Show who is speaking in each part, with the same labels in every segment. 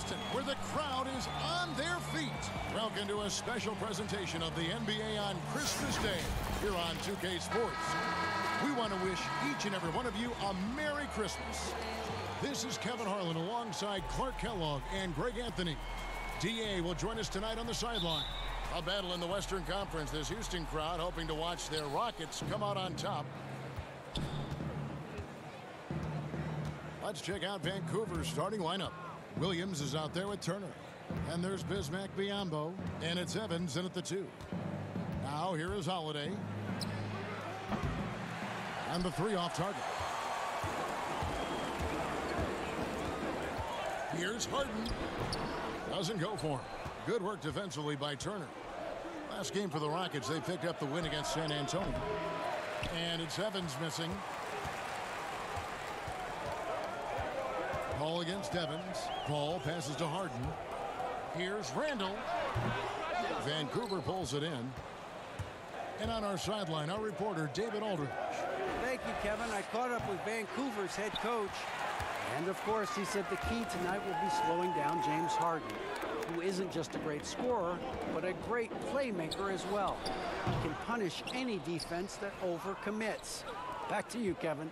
Speaker 1: Houston, where the crowd is on their feet. Welcome to a special presentation of the NBA on Christmas Day here on 2K Sports. We want to wish each and every one of you a Merry Christmas. This is Kevin Harlan alongside Clark Kellogg and Greg Anthony. DA will join us tonight on the sideline. A battle in the Western Conference. This Houston crowd hoping to watch their Rockets come out on top. Let's check out Vancouver's starting lineup. Williams is out there with Turner. And there's Bismack Biyombo. And it's Evans in at the two. Now here is Holiday. And the three off target. Here's Harden. Doesn't go for him. Good work defensively by Turner. Last game for the Rockets, they picked up the win against San Antonio. And it's Evans missing. Paul against Evans. Paul passes to Harden. Here's Randle. Vancouver pulls it in. And on our sideline, our reporter, David Aldridge.
Speaker 2: Thank you, Kevin. I caught up with Vancouver's head coach. And of course, he said the key tonight will be slowing down James Harden, who isn't just a great scorer, but a great playmaker as well. He can punish any defense that overcommits. Back to you, Kevin.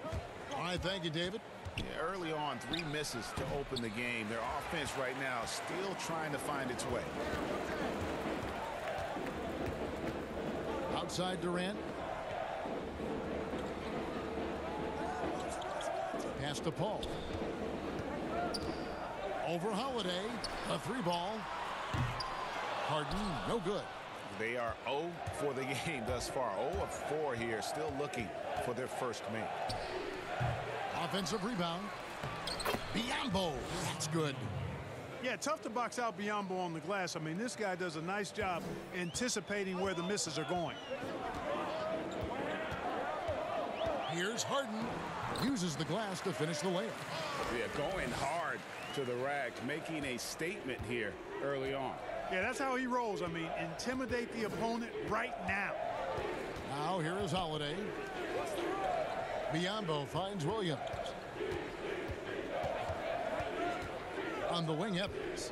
Speaker 1: All right, thank you, David.
Speaker 3: Yeah, early on, three misses to open the game. Their offense right now still trying to find its way.
Speaker 1: Outside Durant. Pass to Paul. Over Holiday. A three ball. Harden, no good.
Speaker 3: They are 0 for the game thus far. 0 of 4 here, still looking for their first make.
Speaker 1: Offensive rebound. Biyombo. That's good.
Speaker 4: Yeah, tough to box out Biyombo on the glass. I mean, this guy does a nice job anticipating where the misses are going.
Speaker 1: Here's Harden. Uses the glass to finish the layup.
Speaker 3: Yeah, going hard to the rack, making a statement here early on.
Speaker 4: Yeah, that's how he rolls. I mean, intimidate the opponent right now.
Speaker 1: Now here is Holiday. Biyombo finds Williams. On the wing, Evans.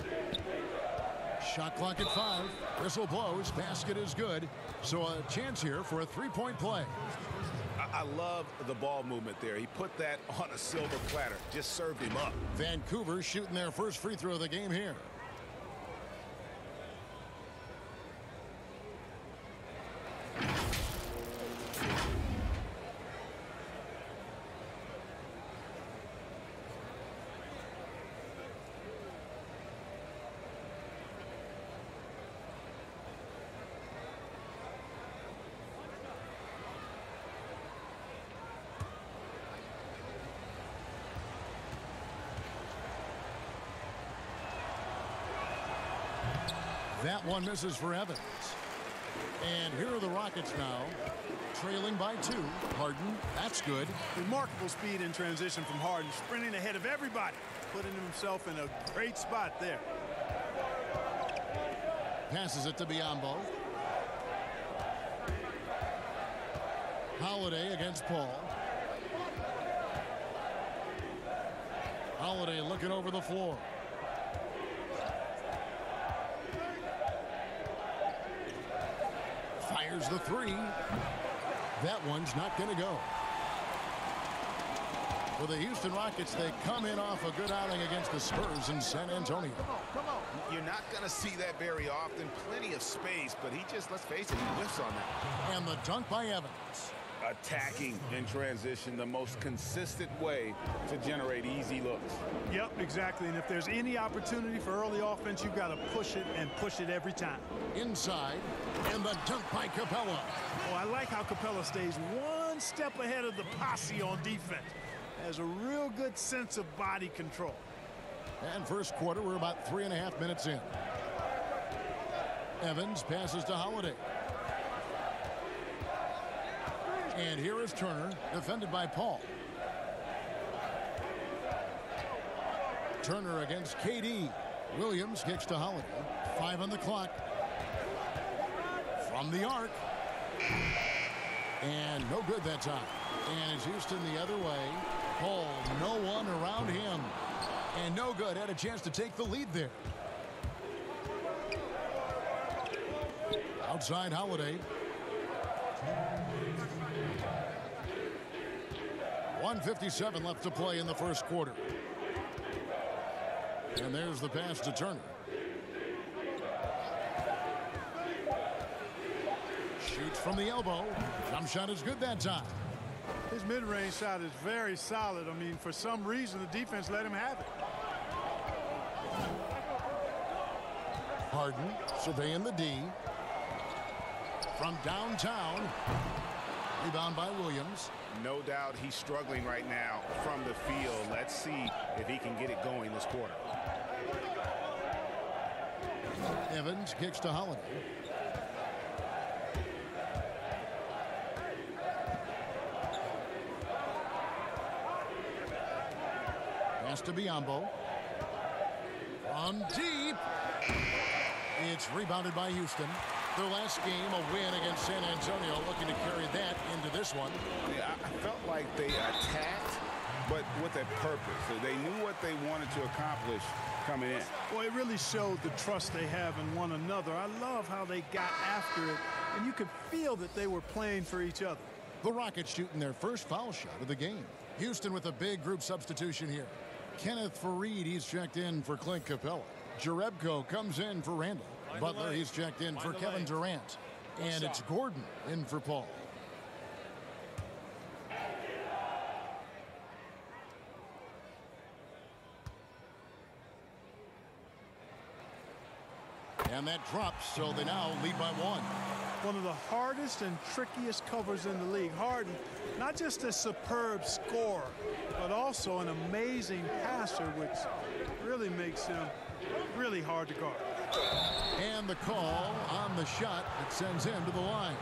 Speaker 1: Shot clock at five. Whistle blows. Basket is good. So a chance here for a three-point play.
Speaker 3: I, I love the ball movement there. He put that on a silver platter. Just served him up.
Speaker 1: Vancouver shooting their first free throw of the game here. One misses for Evans. And here are the Rockets now, trailing by two. Harden, that's good.
Speaker 4: Remarkable speed in transition from Harden, sprinting ahead of everybody, putting himself in a great spot there.
Speaker 1: Passes it to Biyombo. Holiday against Paul. Holiday looking over the floor. Fires the three. That one's not going to go. For the Houston Rockets, they come in off a good outing against the Spurs in San Antonio. Come on, come on.
Speaker 3: You're not going to see that very often. Plenty of space, but he just, let's face it, he whiffs on that.
Speaker 1: And the dunk by Evans.
Speaker 3: Attacking in transition, the most consistent way to generate easy looks.
Speaker 4: Yep, exactly. And if there's any opportunity for early offense, you've got to push it and push it every time.
Speaker 1: Inside, and the dunk by Capela.
Speaker 4: Oh, I like how Capela stays one step ahead of the posse on defense. Has a real good sense of body control.
Speaker 1: And first quarter, we're about three and a half minutes in. Evans passes to Holiday. And here is Turner, defended by Paul. Turner against KD. Williams kicks to Holiday. Five on the clock. From the arc. And no good that time. And it's Houston the other way. Paul, no one around him. And no good. Had a chance to take the lead there. Outside Holiday. 157 left to play in the first quarter. And there's the pass to Turner. Shoots from the elbow. Jump shot is good that time.
Speaker 4: His mid-range shot is very solid. I mean, for some reason, the defense let him have it.
Speaker 1: Harden surveying the D. From downtown. Rebound by Williams.
Speaker 3: No doubt he's struggling right now from the field. Let's see if he can get it going this quarter.
Speaker 1: Evans kicks to Holiday. Pass to Biyombo. On deep. It's rebounded by Houston. Their last game, a win against San Antonio, looking to carry that into this one.
Speaker 3: Yeah, I felt like they attacked, but with a purpose. So they knew what they wanted to accomplish coming in.
Speaker 4: Well, it really showed the trust they have in one another. I love how they got after it, and you could feel that they were playing for each other.
Speaker 1: The Rockets shooting their first foul shot of the game. Houston with a big group substitution here. Kenneth Faried, he's checked in for Clint Capela. Jerebko comes in for Randle. Butler, he's checked in for Kevin Durant. And it's Gordon in for Paul. And that drops, so they now lead by one.
Speaker 4: One of the hardest and trickiest covers in the league. Harden, not just a superb scorer, but also an amazing passer, which really makes him really hard to guard.
Speaker 1: And the call on the shot that sends him to the line.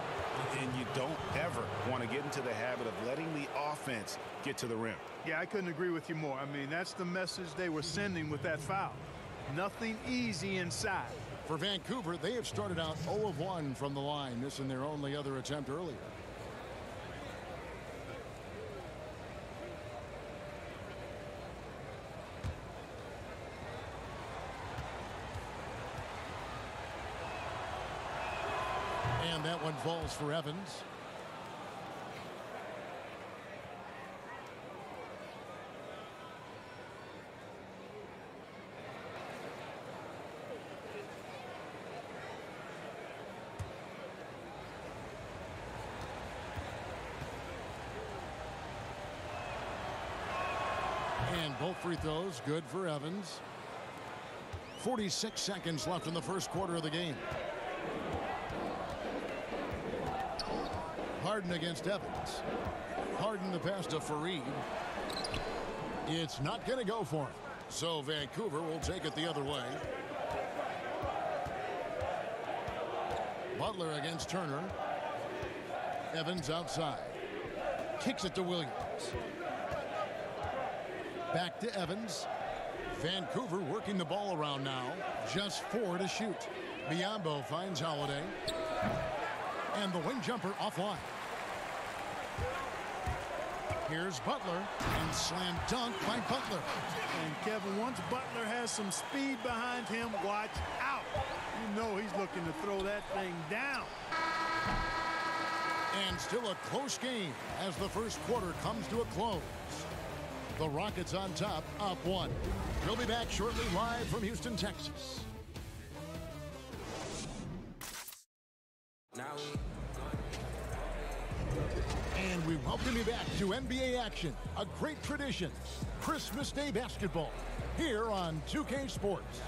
Speaker 3: And you don't ever want to get into the habit of letting the offense get to the rim.
Speaker 4: Yeah, I couldn't agree with you more. I mean, that's the message they were sending with that foul. Nothing easy inside.
Speaker 1: For Vancouver, they have started out 0 of 1 from the line, missing their only other attempt earlier. And that one falls for Evans. And both free throws good for Evans. 46 seconds left in the first quarter of the game. Harden against Evans. Harden the pass to Faried. It's not going to go for him. So Vancouver will take it the other way. Butler against Turner. Evans outside. Kicks it to Williams. Back to Evans. Vancouver working the ball around now. Just four to shoot. Biyombo finds Holiday. And the wing jumper offline. Here's Butler. And slam dunk by Butler.
Speaker 4: And Kevin, once Butler has some speed behind him, watch out. You know he's looking to throw that thing down.
Speaker 1: And still a close game as the first quarter comes to a close. The Rockets on top, up one. We'll be back shortly live from Houston, Texas. To NBA action, a great tradition, Christmas Day basketball, here on 2K Sports.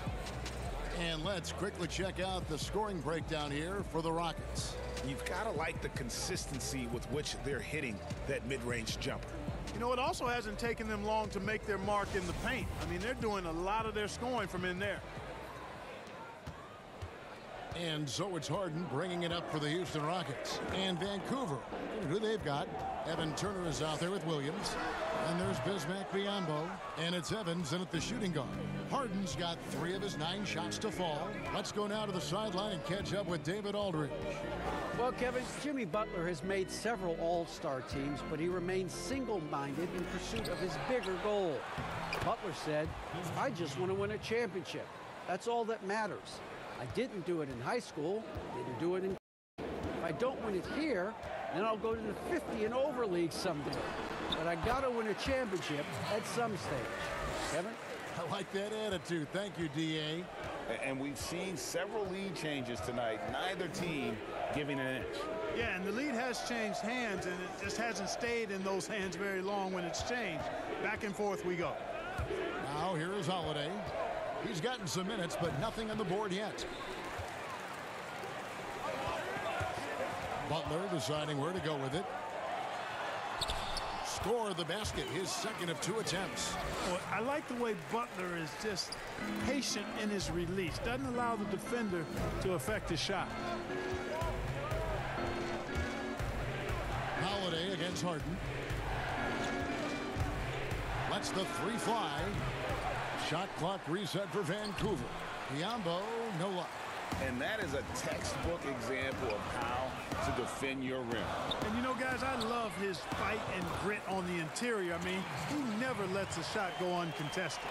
Speaker 1: And let's quickly check out the scoring breakdown here for the Rockets.
Speaker 3: You've got to like the consistency with which they're hitting that mid-range jumper.
Speaker 4: You know, it also hasn't taken them long to make their mark in the paint. I mean, they're doing a lot of their scoring from in there.
Speaker 1: And so it's Harden bringing it up for the Houston Rockets. And Vancouver, who they've got. Evan Turner is out there with Williams. And there's Bismack Biyombo. And it's Evans in at the shooting guard. Harden's got three of his nine shots to fall. Let's go now to the sideline and catch up with David Aldridge.
Speaker 2: Well, Kevin, Jimmy Butler has made several all-star teams, but he remains single-minded in pursuit of his bigger goal. Butler said, I just want to win a championship. That's all that matters. I didn't do it in high school, didn't do it in if I don't win it here, then I'll go to the 50 and over league someday. But I gotta win a championship at some stage. Kevin?
Speaker 1: I like that attitude. Thank you, D.A.
Speaker 3: And we've seen several lead changes tonight. Neither team giving an inch.
Speaker 4: Yeah, and the lead has changed hands, and it just hasn't stayed in those hands very long when it's changed. Back and forth we go.
Speaker 1: Now here is Holiday. He's gotten some minutes, but nothing on the board yet. Butler deciding where to go with it. Score the basket, his second of two attempts.
Speaker 4: Well, I like the way Butler is just patient in his release. Doesn't allow the defender to affect his shot.
Speaker 1: Holiday against Harden. Lets the three fly. Shot clock reset for Vancouver. Biyombo, no luck.
Speaker 3: And that is a textbook example of how to defend your rim.
Speaker 4: And you know, guys, I love his fight and grit on the interior. I mean, he never lets a shot go uncontested.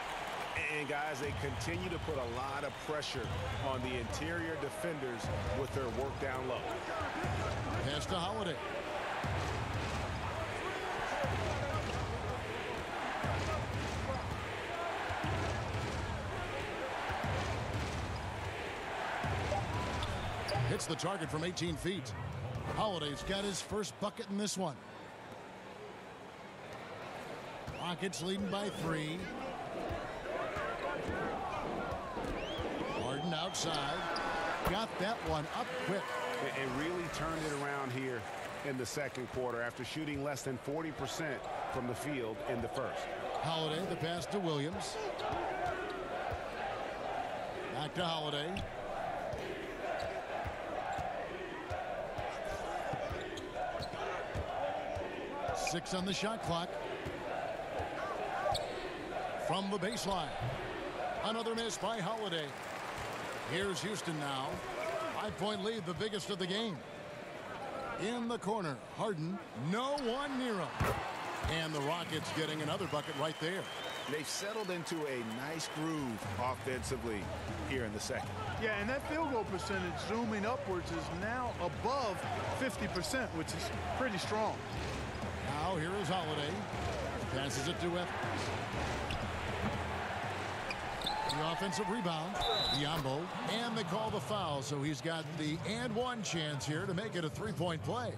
Speaker 3: And guys, they continue to put a lot of pressure on the interior defenders with their work down low.
Speaker 1: Pass to Holiday. Hits the target from 18 feet. Holiday's got his first bucket in this one. Rockets leading by three. Harden outside. Got that one up quick.
Speaker 3: It really turned it around here in the second quarter after shooting less than 40% from the field in the first.
Speaker 1: Holiday, the pass to Williams. Back to Holiday. Six on the shot clock. From the baseline. Another miss by Holiday. Here's Houston now. Five-point lead, the biggest of the game. In the corner, Harden, no one near him. And the Rockets getting another bucket right there.
Speaker 3: They've settled into a nice groove offensively here in the second.
Speaker 4: Yeah, and that field goal percentage zooming upwards is now above 50%, which is pretty strong.
Speaker 1: Now here is Holiday. Passes it to Evans. The offensive rebound. Biyombo. And they call the foul, so he's got the and one chance here to make it a three-point play.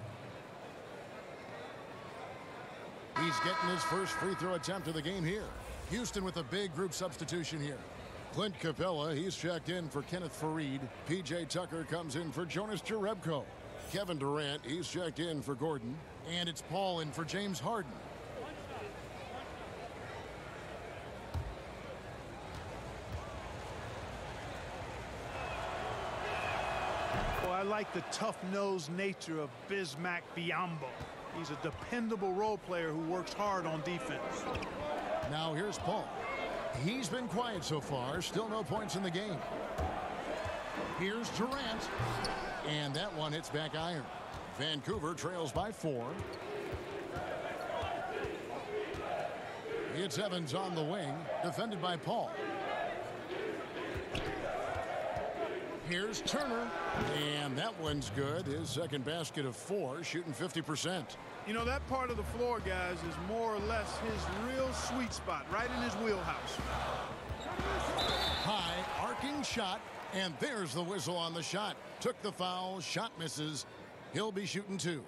Speaker 1: He's getting his first free throw attempt of the game here. Houston with a big group substitution here. Clint Capela, he's checked in for Kenneth Faried. P.J. Tucker comes in for Jonas Jerebko. Kevin Durant, he's checked in for Gordon. And it's Paul in for James Harden.
Speaker 4: Well, I like the tough-nosed nature of Bismack Biyombo. He's a dependable role player who works hard on defense.
Speaker 1: Now here's Paul. He's been quiet so far. Still no points in the game. Here's Durant. And that one hits back iron. Vancouver trails by four. It's Evans on the wing, defended by Paul. Here's Turner, and that one's good. His second basket of four, shooting 50%.
Speaker 4: You know, that part of the floor, guys, is more or less his real sweet spot, right in his wheelhouse.
Speaker 1: High, arcing shot, and there's the whistle on the shot. Took the foul, shot misses. He'll be shooting two.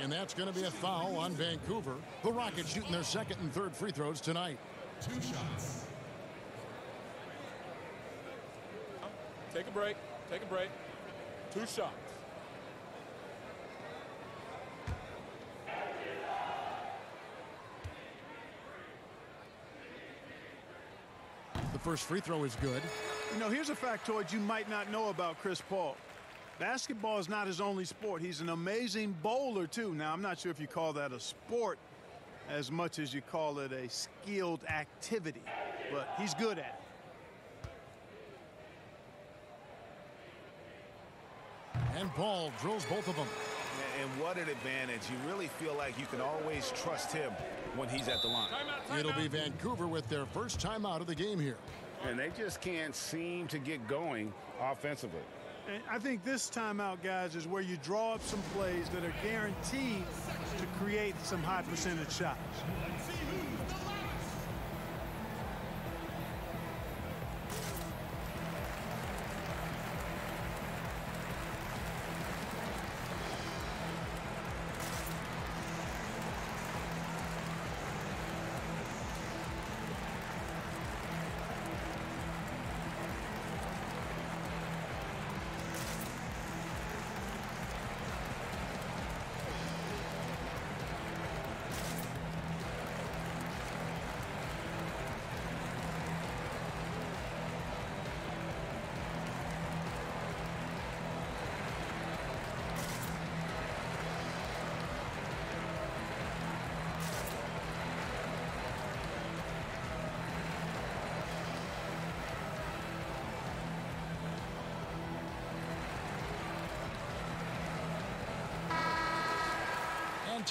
Speaker 1: And that's going to be a foul on Vancouver. The Rockets shooting their second and third free throws tonight.
Speaker 5: Two shots.
Speaker 6: Take a break. Take a break. Two shots.
Speaker 1: The first free throw is good.
Speaker 4: You know, here's a factoid you might not know about Chris Paul. Basketball is not his only sport. He's an amazing bowler, too. Now, I'm not sure if you call that a sport as much as you call it a skilled activity, but he's good at it.
Speaker 1: And Paul drills both of them.
Speaker 3: And what an advantage. You really feel like you can always trust him when he's at the line.
Speaker 1: It'll be Vancouver with their first time out of the game here.
Speaker 3: And they just can't seem to get going offensively.
Speaker 4: And I think this timeout, guys, is where you draw up some plays that are guaranteed to create some high percentage shots.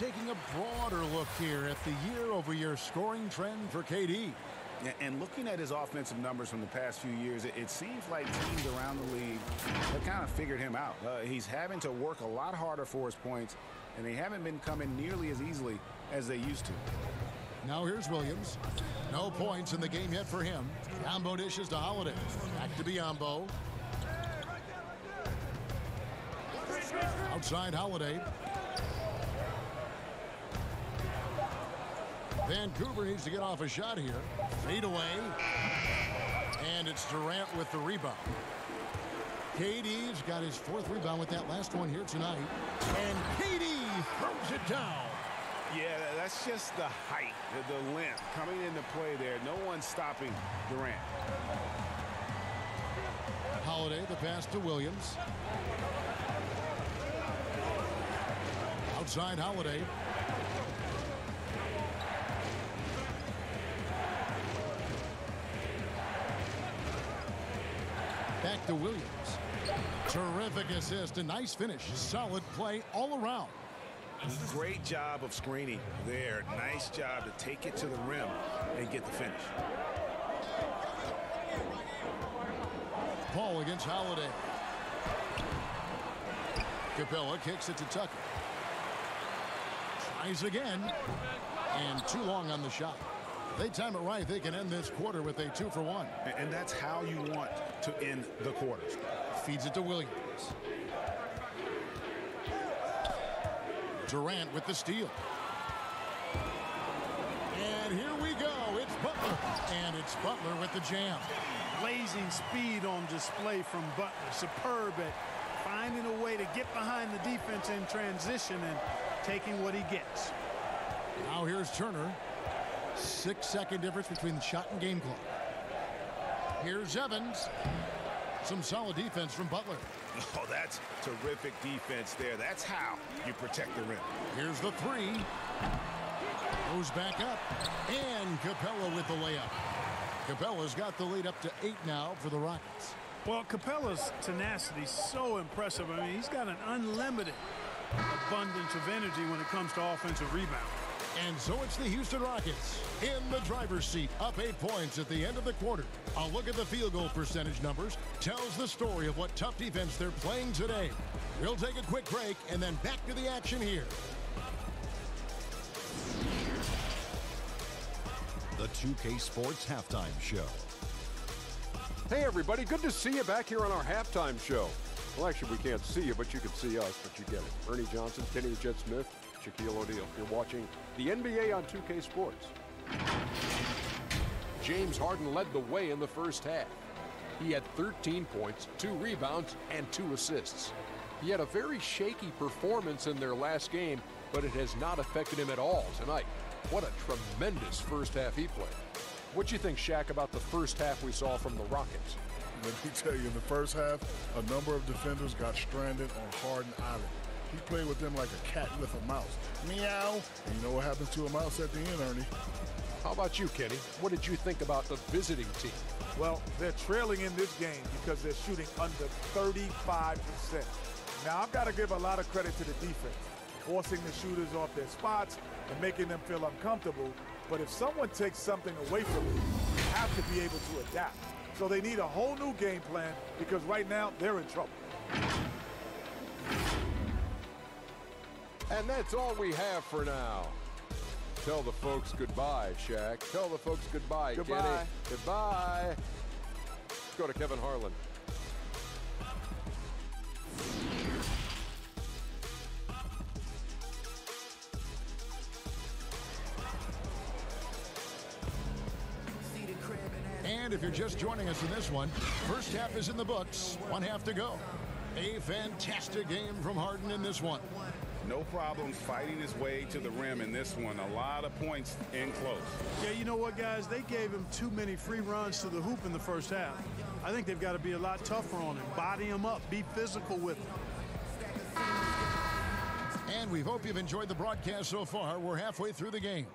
Speaker 4: Taking a broader look here at the year-over-year -year scoring trend for KD.
Speaker 3: And looking at his offensive numbers from the past few years, it, seems like teams around the league have kind of figured him out. Uh, he's having to work a lot harder for his points, and they haven't been coming nearly as easily as they used to.
Speaker 1: Now here's Williams. No points in the game yet for him. Biyombo dishes to Holiday. Back to Biyombo. Outside Holiday. Vancouver needs to get off a shot here. Fade away. And it's Durant with the rebound. KD's got his fourth rebound with that last one here tonight. And KD throws it down.
Speaker 3: Yeah, that's just the height, the, the length coming into play there. No one stopping Durant.
Speaker 1: Holiday, the pass to Williams. Outside Holiday. Back to Williams. Terrific assist, a nice finish. Solid play all around.
Speaker 3: Great job of screening there. Nice job to take it to the rim and get the finish.
Speaker 1: Paul against Holiday. Capela kicks it to Tucker. Tries again. And too long on the shot. They time it right. They can end this quarter with a two for one.
Speaker 3: And that's how you want to end the quarter.
Speaker 1: Feeds it to Williams. Durant with the steal. And here we go. It's Butler. And it's Butler with the jam.
Speaker 4: Blazing speed on display from Butler. Superb at finding a way to get behind the defense in transition and taking what he gets.
Speaker 1: Now here's Turner. Six second difference between the shot and game clock. Here's Evans. Some solid defense from Butler.
Speaker 3: Oh, that's terrific defense there. That's how you protect the rim.
Speaker 1: Here's the three. Goes back up. And Capela with the layup. Capela's got the lead up to eight now for the Rockets.
Speaker 4: Well, Capela's tenacity is so impressive. I mean, he's got an unlimited abundance of energy when it comes to offensive rebound.
Speaker 1: And so it's the Houston Rockets in the driver's seat, up eight points at the end of the quarter. A look at the field goal percentage numbers tells the story of what tough defense they're playing today. We'll take a quick break and then back to the action here.
Speaker 5: The 2K Sports Halftime Show.
Speaker 7: Hey, everybody. Good to see you back here on our halftime show. Well, actually, we can't see you, but you can see us, but you get it. Ernie Johnson, Kenny Jet Smith, Shaquille O'Neal. You're watching the NBA on 2K Sports. James Harden led the way in the first half. He had 13 points, two rebounds, and two assists. He had a very shaky performance in their last game, but it has not affected him at all tonight. What a tremendous first half he played. What do you think, Shaq, about the first half we saw from the Rockets?
Speaker 8: Let me tell you, in the first half, a number of defenders got stranded on Harden Island. He played with them like a cat with a mouse. Meow. And you know what happens to a mouse at the end, Ernie?
Speaker 7: How about you, Kenny? What did you think about the visiting team?
Speaker 9: Well, they're trailing in this game because they're shooting under 35%. Now, I've got to give a lot of credit to the defense, forcing the shooters off their spots and making them feel uncomfortable. But if someone takes something away from you, you have to be able to adapt. So they need a whole new game plan because right now they're in trouble.
Speaker 7: And that's all we have for now. Tell the folks goodbye, Shaq. Tell the folks goodbye,
Speaker 9: Goodbye.
Speaker 7: Kenny. Goodbye. Let's go to Kevin Harlan.
Speaker 1: And if you're just joining us in this one, first half is in the books. One half to go. A fantastic game from Harden in this one.
Speaker 3: No problems fighting his way to the rim in this one. A lot of points in close.
Speaker 4: Yeah, you know what, guys? They gave him too many free runs to the hoop in the first half. I think they've got to be a lot tougher on him. Body him up. Be physical with him.
Speaker 1: And we hope you've enjoyed the broadcast so far. We're halfway through the game.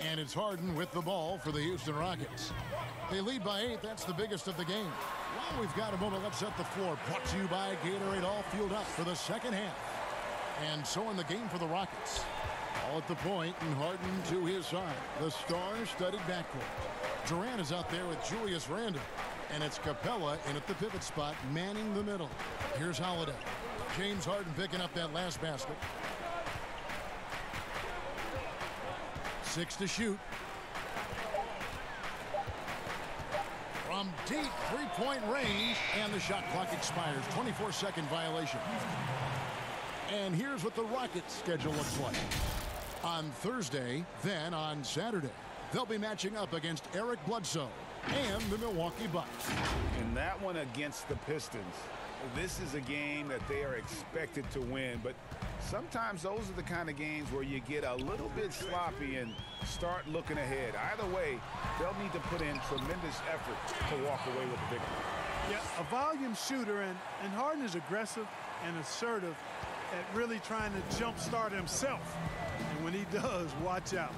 Speaker 1: And it's Harden with the ball for the Houston Rockets. They lead by eight. That's the biggest of the game. While we've got a moment, let's set the floor. Brought to you by Gatorade All Fueled Up for the second half. And so in the game for the Rockets. All at the point and Harden to his side. The star-studded backcourt. Durant is out there with Julius Randle. And it's Capela in at the pivot spot, manning the middle. Here's Holiday. James Harden picking up that last basket. Six to shoot. From deep three-point range, and the shot clock expires. 24-second violation. And here's what the Rockets schedule looks like. On Thursday, then on Saturday, they'll be matching up against Eric Bledsoe and the Milwaukee Bucks.
Speaker 3: And that one against the Pistons. This is a game that they are expected to win, but sometimes those are the kind of games where you get a little bit sloppy and start looking ahead. Either way, they'll need to put in tremendous effort to walk away with the victory.
Speaker 4: Yeah, a volume shooter, and, and Harden is aggressive and assertive at really trying to jumpstart himself. And when he does, watch out.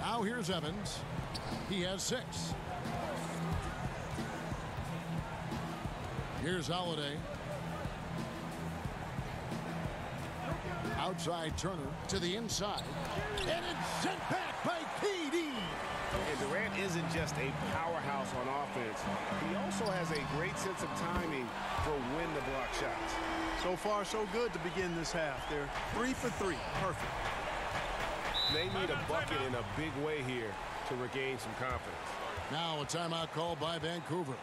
Speaker 1: Now here's Evans. He has six. Here's Holiday. Outside Turner to the inside. And it's sent back by KD.
Speaker 3: And Durant isn't just a powerhouse on offense. He also has a great sense of timing for when to block shots.
Speaker 4: So far, so good to begin this half. They're three for three. Perfect.
Speaker 3: They need a bucket in a big way here to regain some confidence.
Speaker 1: Now a timeout called by Vancouver.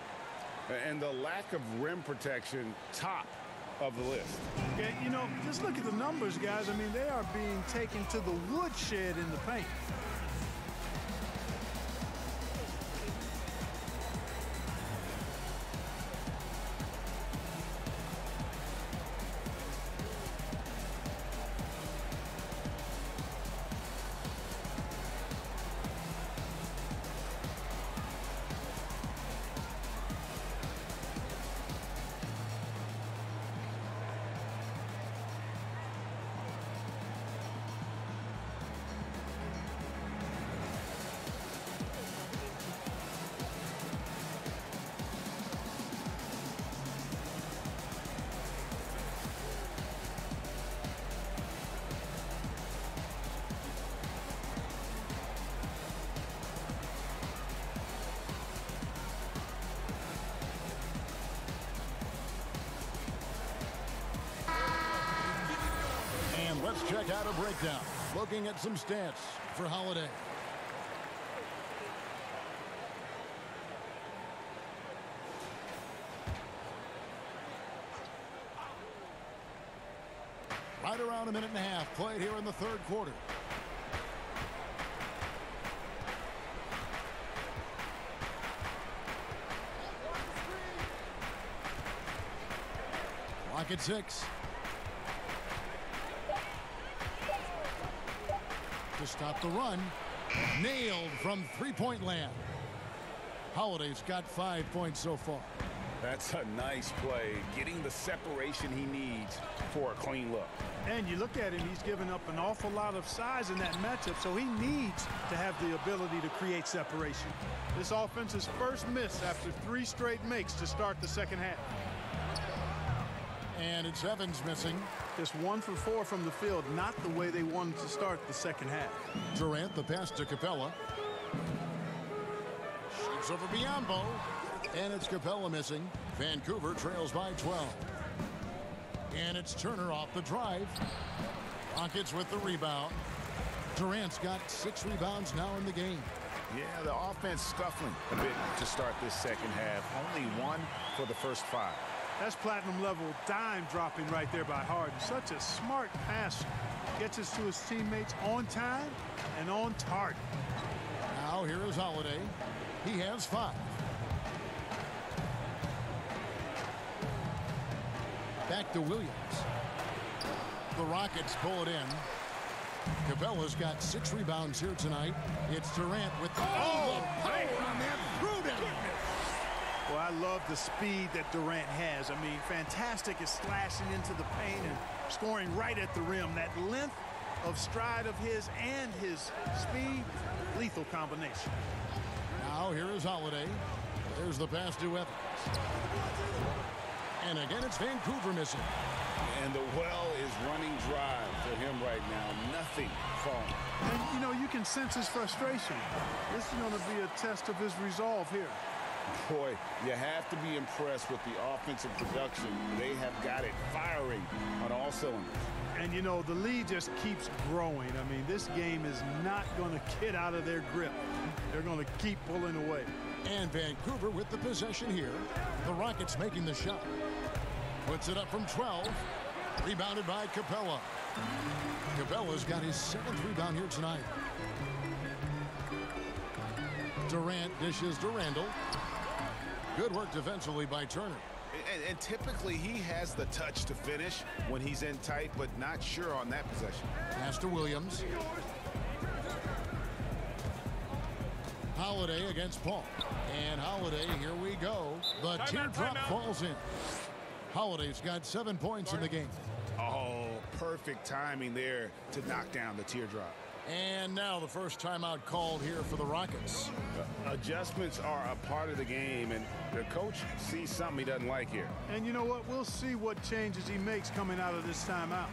Speaker 3: And the lack of rim protection, top of the list.
Speaker 4: Yeah, you know, just look at the numbers, guys. I mean, they are being taken to the woodshed in the paint.
Speaker 1: Check out a breakdown. Looking at some stats for Holiday. Right around a minute and a half played here in the third quarter. Clock at six. To stop the run. Nailed from three-point land. Holiday's got five points so far.
Speaker 3: That's a nice play, getting the separation he needs for a clean look.
Speaker 4: And you look at him, he's given up an awful lot of size in that matchup, so he needs to have the ability to create separation. This offense's first miss after three straight makes to start the second half.
Speaker 1: And it's Evans missing.
Speaker 4: Just one for four from the field, not the way they wanted to start the second half.
Speaker 1: Durant, the pass to Capela. Shoots over Biyombo. And it's Capela missing. Vancouver trails by 12. And it's Turner off the drive. Rockets with the rebound. Durant's got six rebounds now in the game.
Speaker 3: Yeah, the offense scuffling a bit to start this second half. Only one for the first five.
Speaker 4: That's platinum level dime dropping right there by Harden. Such a smart pass. Gets us to his teammates on time and on target.
Speaker 1: Now here is Holiday. He has five. Back to Williams. The Rockets pull it in. Capela's got six rebounds here tonight. It's Durant with the, oh, the power on that threw down.
Speaker 4: Well, I love the speed that Durant has. I mean, fantastic is slashing into the paint and scoring right at the rim. That length of stride of his and his speed, lethal combination.
Speaker 1: Now here is Holiday. There's the pass to Evans. And again, it's Vancouver missing.
Speaker 3: And the well is running dry for him right now. Nothing falling.
Speaker 4: And, you know, you can sense his frustration. This is going to be a test of his resolve here.
Speaker 3: Boy, you have to be impressed with the offensive production. They have got it firing on all cylinders.
Speaker 4: And, you know, the lead just keeps growing. I mean, this game is not going to get out of their grip. They're going to keep pulling away.
Speaker 1: And Vancouver with the possession here. The Rockets making the shot. Puts it up from 12. Rebounded by Capela. Capela's got his seventh rebound here tonight. Durant dishes to Randle. Good work defensively by Turner.
Speaker 3: And, and, typically he has the touch to finish when he's in tight, but not sure on that possession.
Speaker 1: Pass to Williams. Holiday against Paul. And Holiday, here we go. The teardrop falls in. Holiday's got seven points in the game.
Speaker 3: Oh, perfect timing there to knock down the teardrop.
Speaker 1: And now the first timeout called here for the Rockets.
Speaker 3: Uh, adjustments are a part of the game, and the coach sees something he doesn't like here.
Speaker 4: And you know what? We'll see what changes he makes coming out of this timeout.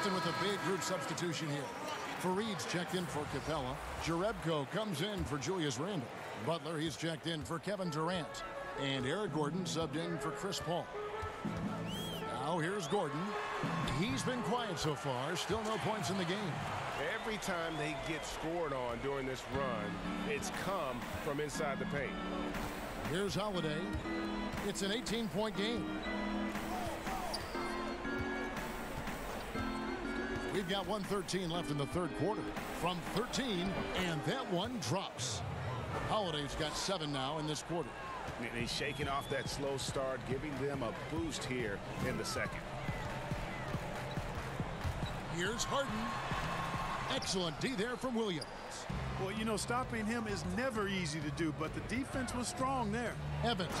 Speaker 1: Houston with a big group substitution here. Faried's checked in for Capela. Jerebko comes in for Julius Randle. Butler, he's checked in for Kevin Durant. And Eric Gordon subbed in for Chris Paul. Now here's Gordon. He's been quiet so far. Still no points in the game.
Speaker 10: Every time they get scored on during this run, it's come from inside the paint.
Speaker 1: Here's Holiday. It's an 18-point game. Got 113 left in the third quarter. From 13, and that one drops. Holiday's got seven now in this quarter.
Speaker 3: And he's shaking off that slow start, giving them a boost here in the second.
Speaker 1: Here's Harden. Excellent D there from Williams.
Speaker 4: Well, you know, stopping him is never easy to do, but the defense was strong there.
Speaker 1: Evans,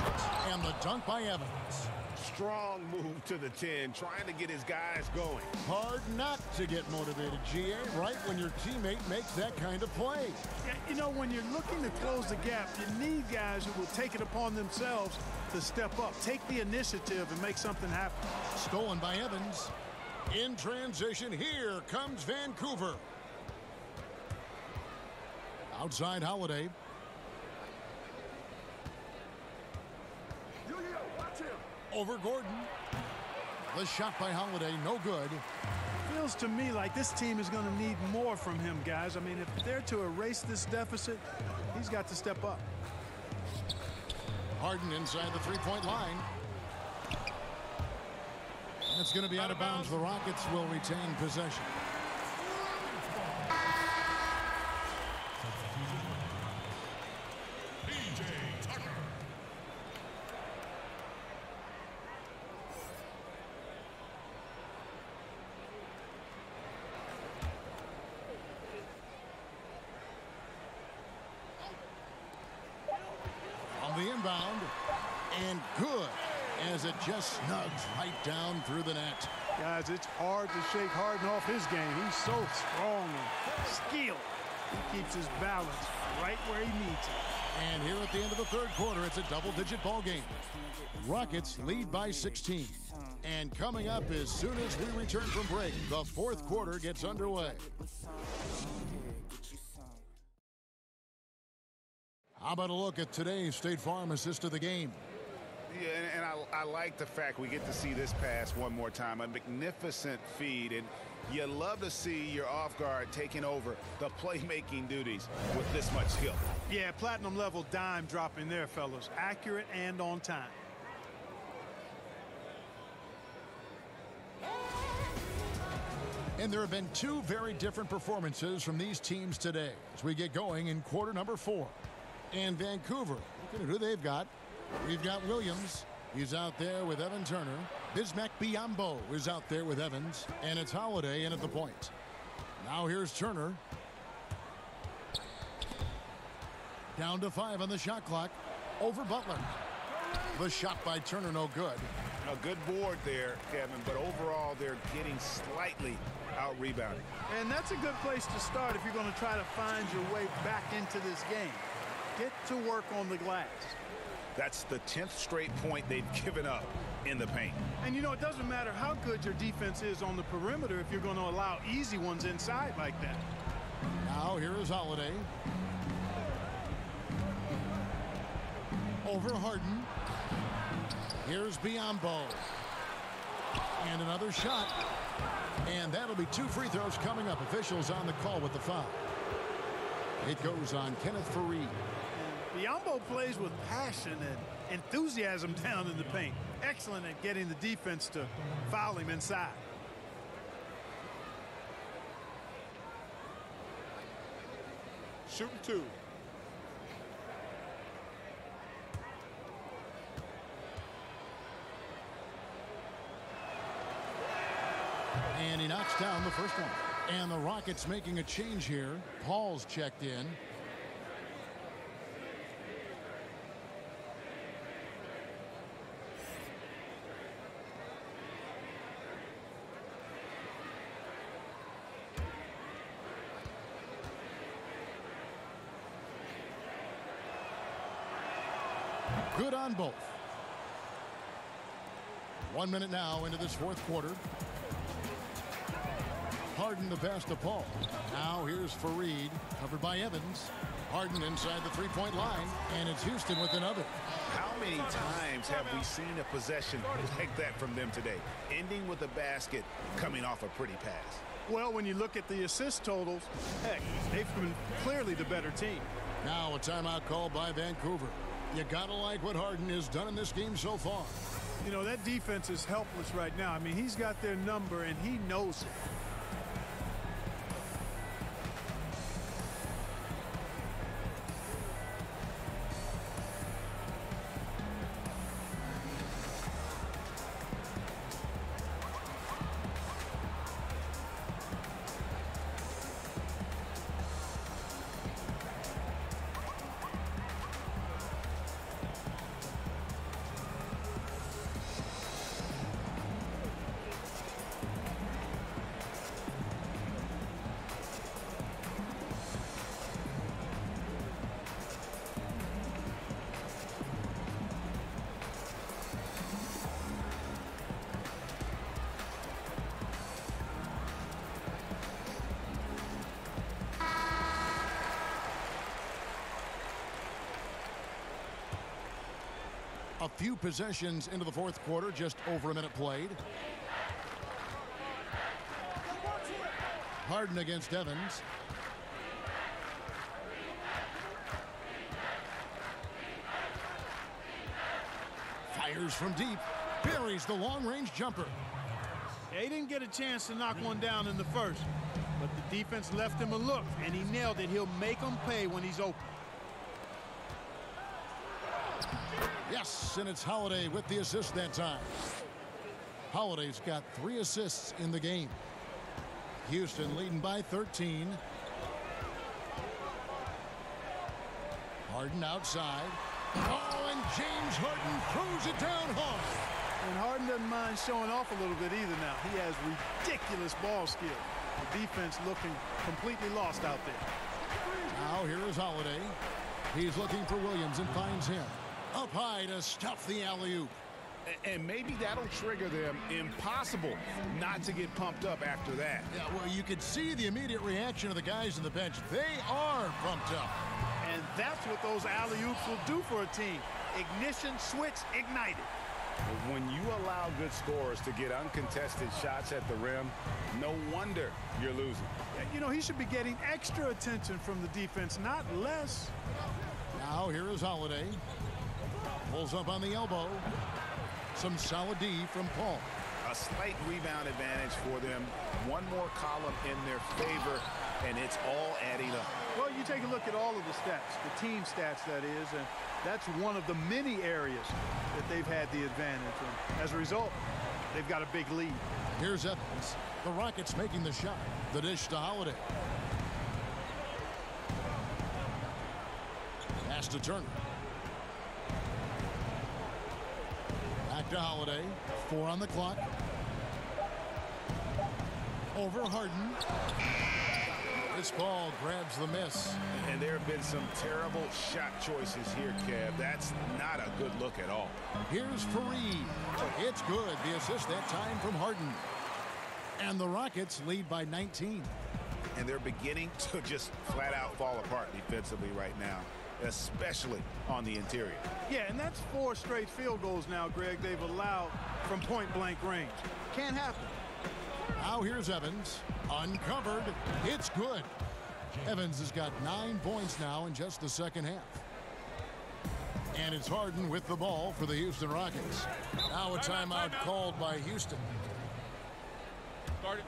Speaker 1: and the dunk by Evans.
Speaker 10: Strong move to the 10, trying to get his guys going.
Speaker 1: Hard not to get motivated, GA, right when your teammate makes that kind of play.
Speaker 4: Yeah, you know, when you're looking to close the gap, you need guys who will take it upon themselves to step up, take the initiative, and make something happen.
Speaker 1: Stolen by Evans. In transition, here comes Vancouver. Outside Holiday. Over Gordon. The shot by Holiday, no good.
Speaker 4: Feels to me like this team is going to need more from him, guys. I mean, if they're to erase this deficit, he's got to step up.
Speaker 1: Harden inside the three-point line. It's going to be out, out of bounds. bounds. The Rockets will retain possession. And good as it just snugs through the net.
Speaker 4: Guys, it's hard to shake Harden off his game. He's so strong and skilled. He keeps his balance right where he needs it.
Speaker 1: And here at the end of the third quarter, it's a double-digit ball game. Rockets lead by 16. And coming up as soon as we return from break, the fourth quarter gets underway. How about a look at today's State Farm assist of the game?
Speaker 3: Yeah, and, and I, I, like the fact we get to see this pass one more time. A magnificent feed, and you love to see your off guard taking over the playmaking duties with this much skill.
Speaker 4: Yeah, platinum level dime dropping there, fellas. Accurate and on time.
Speaker 1: And there have been two very different performances from these teams today as we get going in quarter number four. And Vancouver, look at who they've got. We've got Williams. He's out there with Evan Turner. Bismack Biyombo is out there with Evans. And it's Holiday in at the point. Now here's Turner. Down to five on the shot clock. Over Butler. The shot by Turner no good.
Speaker 3: A good board there, Kevin, but overall they're getting slightly out rebounding.
Speaker 4: And that's a good place to start if you're going to try to find your way back into this game. Get to work on the glass.
Speaker 3: That's the 10th straight point they've given up in the paint.
Speaker 4: And you know, it doesn't matter how good your defense is on the perimeter if you're going to allow easy ones inside like that.
Speaker 1: Now here is Holiday. Over Harden. Here's Biyombo. And another shot. And that'll be two free throws coming up. Officials on the call with the foul. It goes on Kenneth Faried.
Speaker 4: Biyombo plays with passion and enthusiasm down in the paint. Excellent at getting the defense to foul him inside.
Speaker 6: Shooting two.
Speaker 1: And he knocks down the first one. And the Rockets making a change here. Paul's checked in. Good on both. One minute now into this fourth quarter. Harden the pass to Paul. Now here's Faried, covered by Evans. Harden inside the three-point line, and it's Houston with another.
Speaker 3: How many times have we seen a possession like that from them today, ending with a basket coming off a pretty pass?
Speaker 4: Well, when you look at the assist totals, heck, they've been clearly the better team.
Speaker 1: Now a timeout called by Vancouver. You gotta like what Harden has done in this game so far.
Speaker 4: You know, that defense is helpless right now. I mean, he's got their number, and he knows it.
Speaker 1: Possessions into the fourth quarter, just over a minute played. Harden against Evans. Fires from deep. Buries the long-range jumper.
Speaker 4: They didn't get a chance to knock one down in the first, but the defense left him a look, and he nailed it. He'll make them pay when he's open.
Speaker 1: Yes, and it's Holiday with the assist that time. Holiday's got three assists in the game. Houston leading by 13. Harden outside. Oh, and James Harden throws it down hard.
Speaker 4: And Harden doesn't mind showing off a little bit either now. He has ridiculous ball skill. The defense looking completely lost out there.
Speaker 1: Now here is Holiday. He's looking for Williams and finds him. Up high to stuff the alley-oop.
Speaker 3: And maybe that'll trigger them. Impossible not to get pumped up after that.
Speaker 1: Yeah, well, you could see the immediate reaction of the guys on the bench. They are pumped up.
Speaker 4: And that's what those alley-oops will do for a team. Ignition switch ignited.
Speaker 3: When you allow good scorers to get uncontested shots at the rim, no wonder you're losing.
Speaker 4: You know, he should be getting extra attention from the defense, not less.
Speaker 1: Now here is Holiday. Pulls up on the elbow. Some solid D from Paul.
Speaker 3: A slight rebound advantage for them. One more column in their favor, and it's all adding up.
Speaker 4: Well, you take a look at all of the stats, the team stats, that is, and that's one of the many areas that they've had the advantage. And as a result, they've got a big lead.
Speaker 1: Here's Evans. The Rockets making the shot. The dish to Holiday. Pass to Turner. To Holiday. Four on the clock. Over Harden. This ball grabs the miss.
Speaker 3: And there have been some terrible shot choices here, Kev. That's not a good look at all.
Speaker 1: Here's Faried. It's good. The assist that time from Harden. And the Rockets lead by 19.
Speaker 3: And they're beginning to just flat out fall apart defensively right now, especially on the interior.
Speaker 4: Yeah, and that's four straight field goals now, Greg, they've allowed from point blank range. Can't happen.
Speaker 1: Now here's Evans. Uncovered. It's good. Evans has got nine points now in just the second half. And it's Harden with the ball for the Houston Rockets. Now a timeout called by Houston.
Speaker 6: Start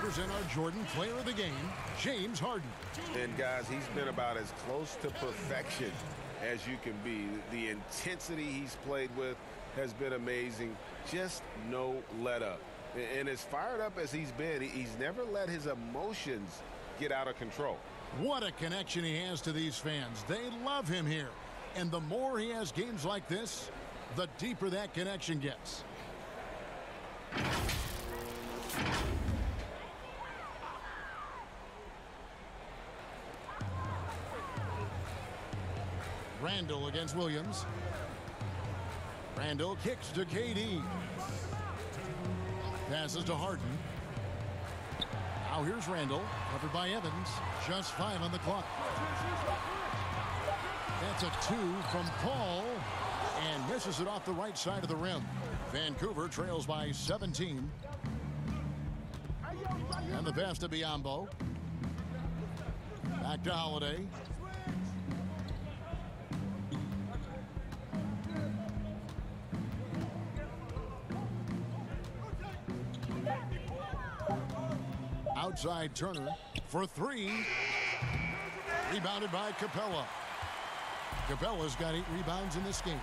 Speaker 1: present our Jordan player of the game, James Harden.
Speaker 10: And guys, he's been about as close to perfection as you can be. The intensity he's played with has been amazing. Just no let up. And as fired up as he's been, he's never let his emotions get out of control.
Speaker 1: What a connection he has to these fans. They love him here. And the more he has games like this, the deeper that connection gets. Randle against Williams. Randle kicks to KD. Passes to Harden. Now here's Randle, covered by Evans. Just five on the clock. That's a two from Paul, and misses it off the right side of the rim. Vancouver trails by 17. And the pass to Biyombo. Back to Holiday. Outside Turner for three. Rebounded by Capela. Capela's got eight rebounds in this game.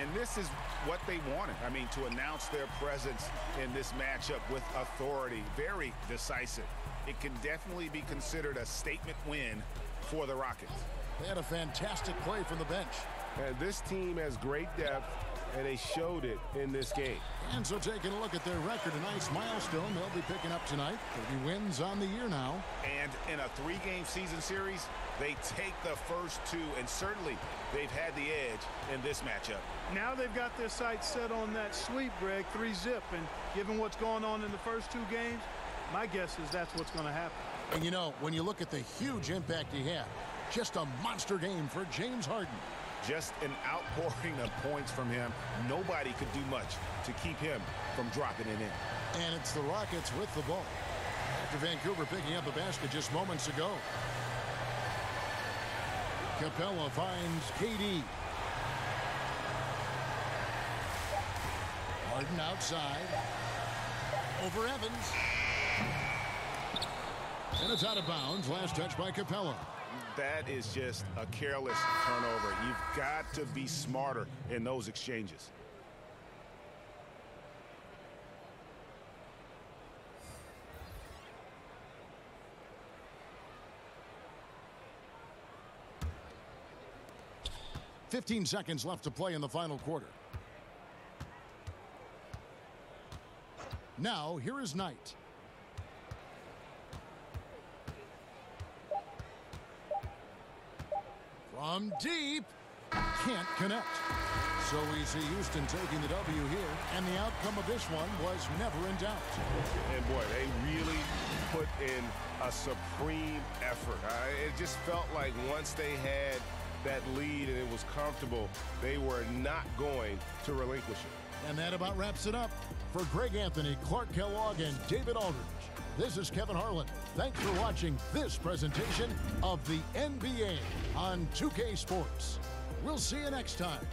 Speaker 3: And this is what they wanted. I mean, to announce their presence in this matchup with authority. Very decisive. It can definitely be considered a statement win for the Rockets.
Speaker 1: They had a fantastic play from the bench.
Speaker 10: And this team has great depth, and they showed it in this game.
Speaker 1: And so taking a look at their record, a nice milestone they'll be picking up tonight. 30 wins on the year now.
Speaker 3: And in a three-game season series, They take the first two, and certainly they've had the edge in this matchup.
Speaker 4: Now they've got their sights set on that sweep, Greg, three zip. And given what's going on in the first two games, my guess is that's what's going to happen.
Speaker 1: And you know, when you look at the huge impact he had, just a monster game for James Harden.
Speaker 3: Just an outpouring of points from him. Nobody could do much to keep him from dropping it in.
Speaker 1: And it's the Rockets with the ball. After Vancouver picking up a basket just moments ago. Capela finds KD. Harden outside. Over Evans. And it's out of bounds. Last touch by Capela.
Speaker 3: That is just a careless turnover. You've got to be smarter in those exchanges.
Speaker 1: Fifteen seconds left to play in the final quarter. Now, here is Knight. From deep. Can't connect. So we see Houston taking the W here, and the outcome of this one was never in doubt.
Speaker 3: And boy, they really put in a supreme effort. Uh, it just felt like once they had that lead and it was comfortable, they were not going to relinquish it.
Speaker 1: And that about wraps it up. For Greg Anthony, Clark Kellogg, and David Aldridge, this is Kevin Harlan. Thanks for watching this presentation of the NBA on 2K Sports. We'll see you next time.